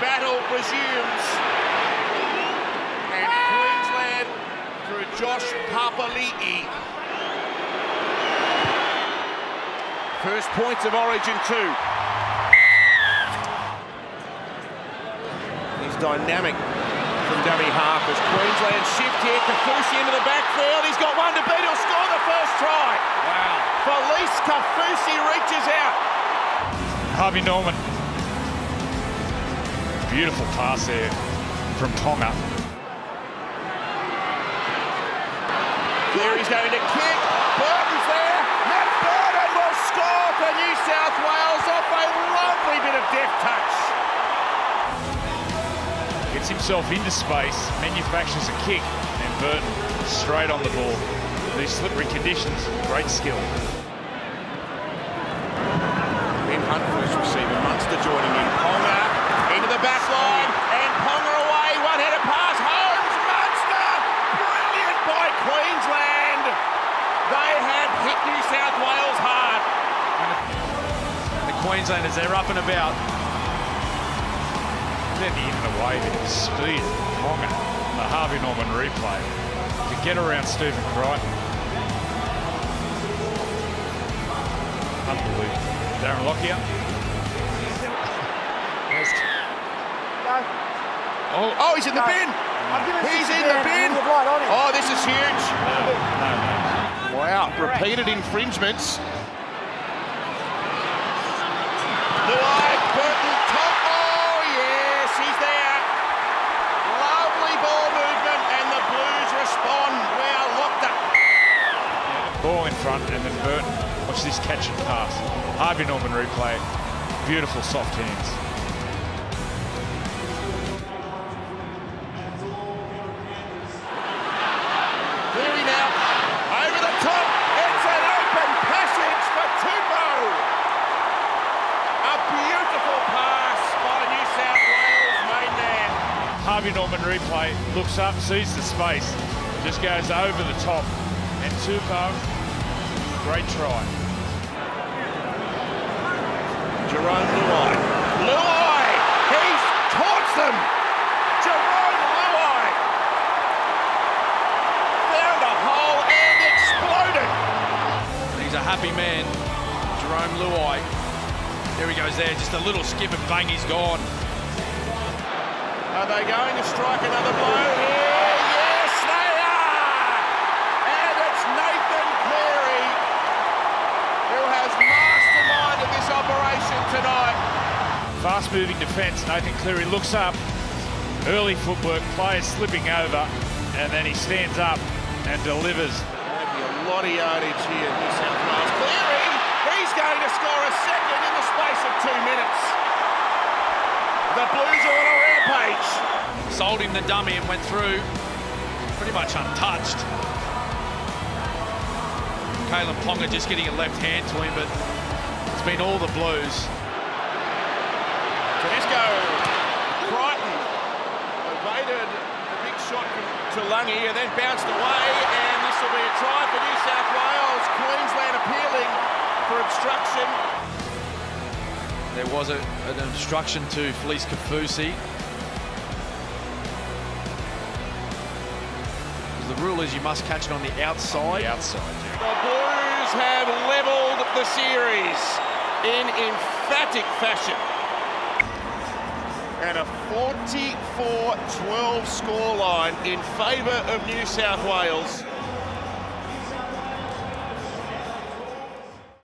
battle resumes. And Queensland through Josh Papali'i. First points of Origin two. He's dynamic from dummy half as Queensland shift here. Kaufusi into the backfield. He's got one to beat. He'll score the first try. Wow. Felise Kaufusi reaches out. Harvey Norman. Beautiful pass there from Tonga. Cleary's going to kick. Burton's there. Matt Burton will score for New South Wales off a lovely bit of deft touch. Gets himself into space, manufactures a kick, and Burton straight on the ball. These slippery conditions, great skill. Ben Hunt first receiver. Munster joining in. Ponga into the back line. And Ponga away. One-headed pass. Holmes. Munster. Brilliant by Queensland. They have hit New South Wales hard. The Queenslanders, they're up and about. Then the in and away, bit of speed. Tonga, the Harvey Norman replay to get around Stephen Crichton. Unbelievable. Darren Lockyer. Oh, oh he's in the bin. He's in the bin. Oh, this is huge. No, no, no. Wow, repeated infringements. Luai, Burton, top. Oh, yes, he's there. Lovely ball movement, and the Blues respond. Wow, locked up. Ball in front, and then Burton. Watch this catch and pass. Harvey Norman replay. Beautiful soft hands. Harvey Norman replay looks up, sees the space, just goes over the top. And Tupou, great try. Jarome Luai. Luai! He's taunts them! Jarome Luai! Found a hole and exploded! He's a happy man, Jarome Luai. There he goes there, just a little skip and bang, he's gone. Are they going to strike another blow here? Yes, they are! And it's Nathan Cleary who has masterminded this operation tonight. Fast moving defence. Nathan Cleary looks up. Early footwork, players slipping over, and then he stands up and delivers. Be a lot of yardage here, New South Wales. Cleary, he's going to score a second in the space of two minutes. The Blues are rampage. Sold him the dummy and went through pretty much untouched. Kalyn Ponga just getting a left hand to him, but it's been all the Blues. Tedesco, Crichton evaded the big shot from Tulangi and then bounced away, and this will be a try for New South Wales. Queensland appealing for obstruction. There was a, an obstruction to Felise Kaufusi. The rule is you must catch it on the outside. The outside, yeah. The Blues have levelled the series in emphatic fashion. And a 44-12 scoreline in favour of New South Wales.